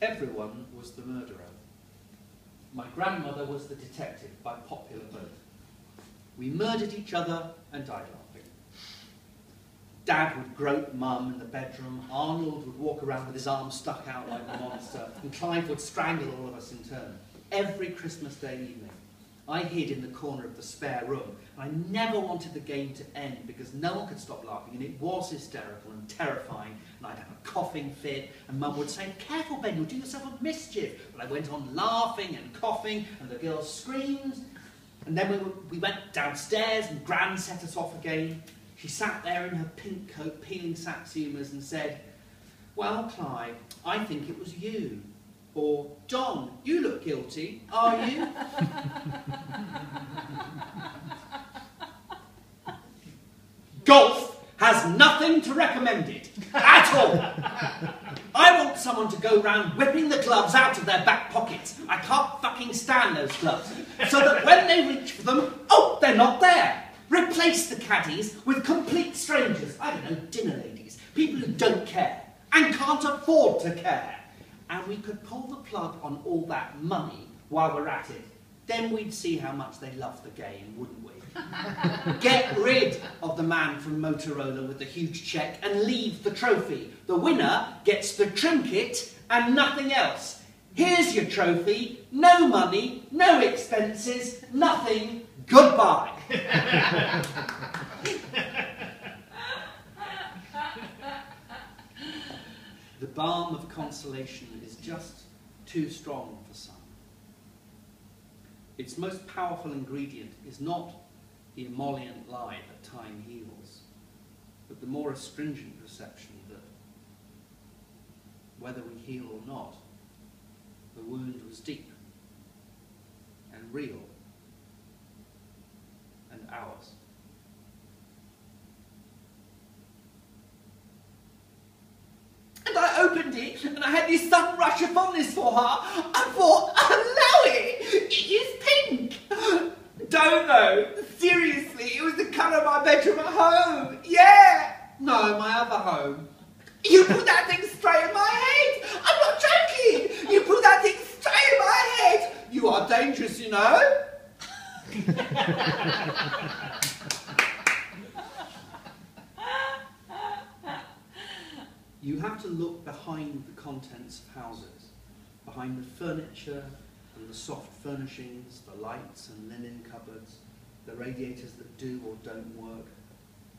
Everyone was the murderer. My grandmother was the detective by popular vote. We murdered each other and died laughing. Dad would grope Mum in the bedroom, Arnold would walk around with his arms stuck out like a monster, and Clive would strangle all of us in turn. Every Christmas Day evening, I hid in the corner of the spare room. I never wanted the game to end because no one could stop laughing, and it was hysterical terrifying. And I'd have a coughing fit, and Mum would say, Careful, Ben, you'll do yourself a mischief. But I went on laughing and coughing, and the girls screamed. And then we, we went downstairs, and Gran set us off again. She sat there in her pink coat, peeling satsumas, and said, Well, Clive, I think it was you. Or, John, you look guilty, are you? Golf has nothing to recommend it at all. I want someone to go round whipping the gloves out of their back pockets. I can't fucking stand those gloves. So that when they reach for them, oh, they're not there. Replace the caddies with complete strangers. I don't know, dinner ladies, people who don't care and can't afford to care and we could pull the plug on all that money while we're at it, then we'd see how much they love the game, wouldn't we? Get rid of the man from Motorola with the huge cheque and leave the trophy. The winner gets the trinket and nothing else. Here's your trophy, no money, no expenses, nothing, goodbye. the balm of consolation is just too strong for some. Its most powerful ingredient is not the emollient lie that time heals, but the more astringent perception that whether we heal or not, the wound was deep and real and ours. And I opened it, and I had this sudden rush of fondness for her. I thought, allow it, it is pink. Don't know. Seriously, it was the colour of my bedroom at home. Yeah. Home. You put that thing straight in my head. I'm not joking. You put that thing straight in my head. You are dangerous, you know. You have to look behind the contents of houses, behind the furniture and the soft furnishings, the lights and linen cupboards, the radiators that do or don't work,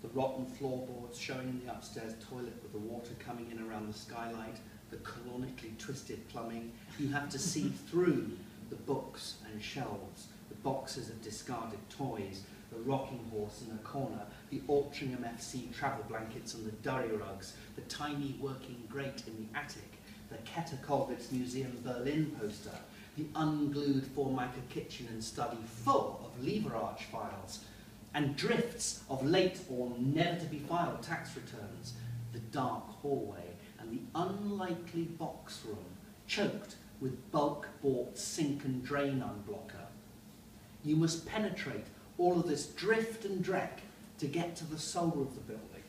the rotten floorboards showing in the upstairs toilet with the water coming in around the skylight, the canonically twisted plumbing. You have to see through the books and shelves, the boxes of discarded toys, the rocking horse in the corner, the Altrincham FC travel blankets and the dhurrie rugs, the tiny working grate in the attic, the Käthe Kollwitz Museum Berlin poster, the unglued Formica kitchen and study full of lever arch files, and drifts of late or never to be filed tax returns, the dark hallway, and the unlikely box room choked with bulk bought sink and drain unblocker. You must penetrate all of this drift and dreck to get to the soul of the building,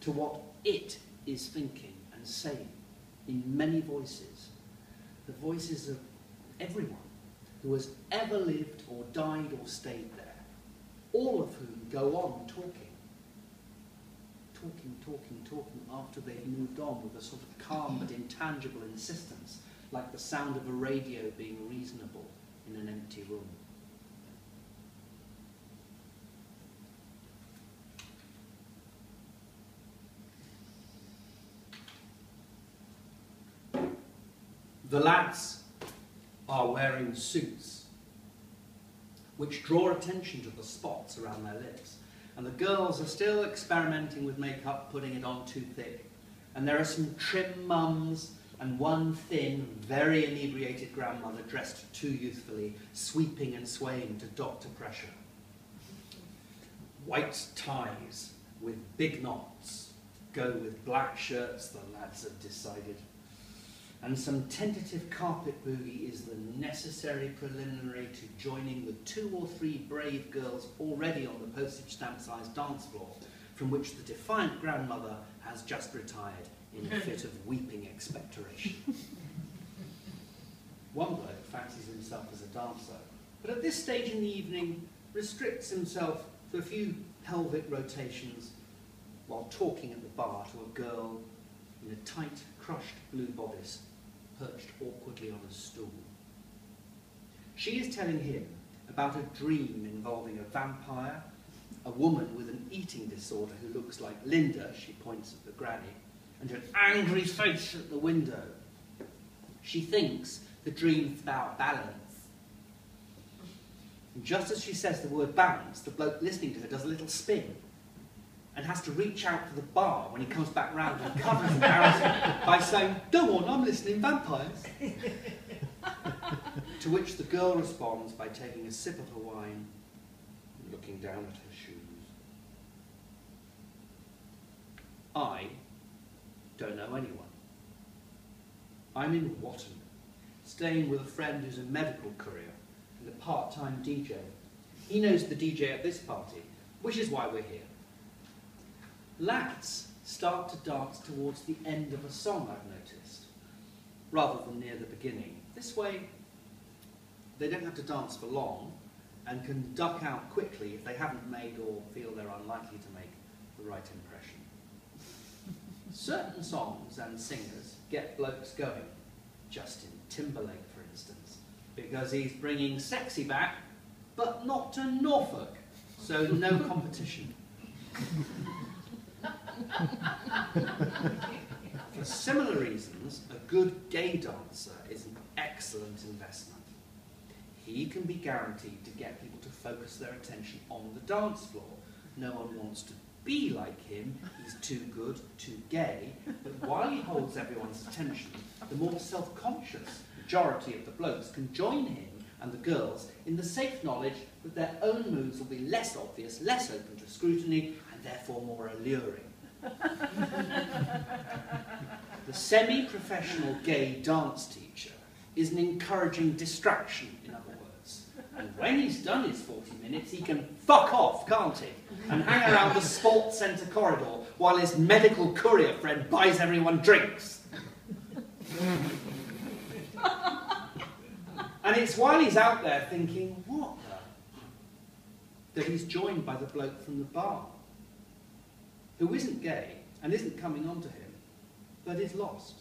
to what it is thinking and saying in many voices, the voices of everyone who has ever lived or died or stayed there, all of whom go on talking, talking, talking, talking after they've moved on with a sort of calm but intangible insistence, like the sound of a radio being reasonable in an empty room. The lads are wearing suits which draw attention to the spots around their lips. And the girls are still experimenting with makeup, putting it on too thick. And there are some trim mums and one thin, very inebriated grandmother dressed too youthfully, sweeping and swaying to Doctor Pressure. White ties with big knots go with black shirts, the lads have decided and some tentative carpet boogie is the necessary preliminary to joining the two or three brave girls already on the postage stamp sized dance floor, from which the defiant grandmother has just retired in a fit of weeping expectoration. One bloke fancies himself as a dancer, but at this stage in the evening restricts himself to a few pelvic rotations while talking at the bar to a girl tight, crushed blue bodice perched awkwardly on a stool. She is telling him about a dream involving a vampire, a woman with an eating disorder who looks like Linda, she points at the granny, and an angry face at the window. She thinks the dream's about balance. And just as she says the word balance, the bloke listening to her does a little spin and has to reach out to the bar when he comes back round and covers embarrassment by saying, Don't on, I'm listening, vampires. to which the girl responds by taking a sip of her wine and looking down at her shoes. I don't know anyone. I'm in Watton, staying with a friend who's a medical courier and a part-time DJ. He knows the DJ at this party, which is why we're here. Lads start to dance towards the end of a song, I've noticed, rather than near the beginning. This way, they don't have to dance for long and can duck out quickly if they haven't made or feel they're unlikely to make the right impression. Certain songs and singers get blokes going. Justin Timberlake, for instance, because he's bringing sexy back, but not to Norfolk, so no competition. For similar reasons, a good gay dancer is an excellent investment. He can be guaranteed to get people to focus their attention on the dance floor. No one wants to be like him, he's too good, too gay, but while he holds everyone's attention, the more self-conscious majority of the blokes can join him and the girls in the safe knowledge that their own moves will be less obvious, less open to scrutiny, and therefore more alluring. the semi-professional gay dance teacher is an encouraging distraction, in other words. And when he's done his 40 minutes, he can fuck off, can't he? And hang around the sports centre corridor while his medical courier friend buys everyone drinks. and it's while he's out there thinking, what the? That he's joined by the bloke from the bar who isn't gay and isn't coming on to him, but is lost.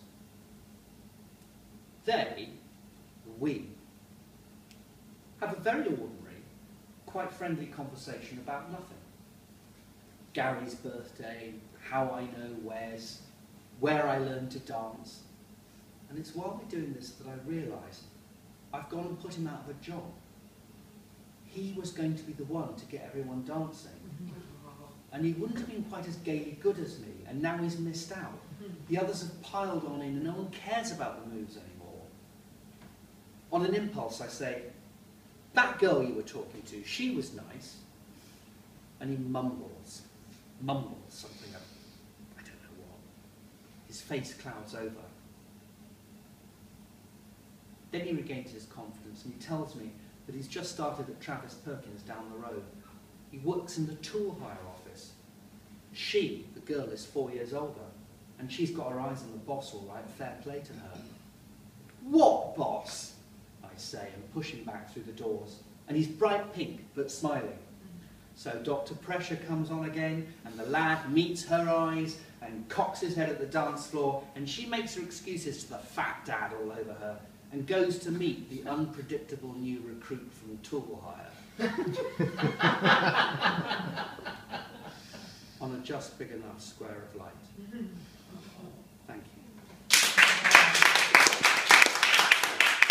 They, we, have a very ordinary, quite friendly conversation about nothing. Gary's birthday, how I know where's, where I learned to dance. And it's while we're doing this that I realise I've gone and put him out of a job. He was going to be the one to get everyone dancing mm-hmm. and he wouldn't have been quite as gaily good as me, and now he's missed out. The others have piled on in, and no one cares about the moves anymore. On an impulse, I say, that girl you were talking to, she was nice. And he mumbles, mumbles something, I don't know what. His face clouds over. Then he regains his confidence and he tells me that he's just started at Travis Perkins down the road. He works in the tool hire office. She, the girl, is four years older, and she's got her eyes on the boss all right, fair play to her. What boss? I say, and push him back through the doors. And he's bright pink, but smiling. So Dr. Pressure comes on again, and the lad meets her eyes and cocks his head at the dance floor, and she makes her excuses to the fat dad all over her, and goes to meet the unpredictable new recruit from Tool Hire. on a just big enough square of light.